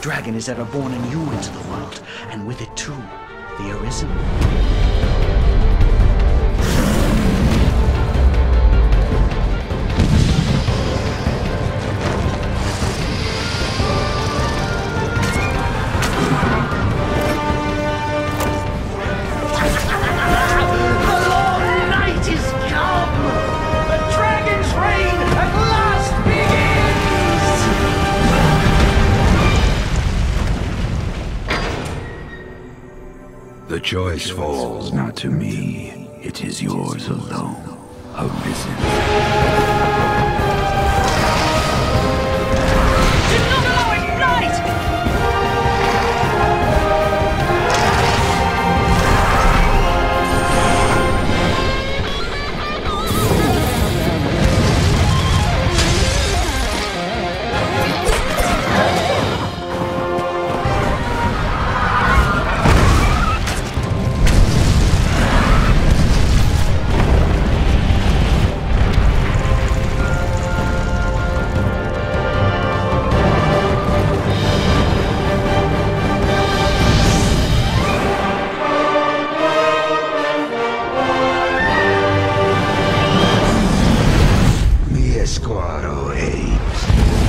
dragon is ever born anew into the world, and with it too, the Arisen. The choice falls not to me. It is yours alone. Arisen. Esquadro apes.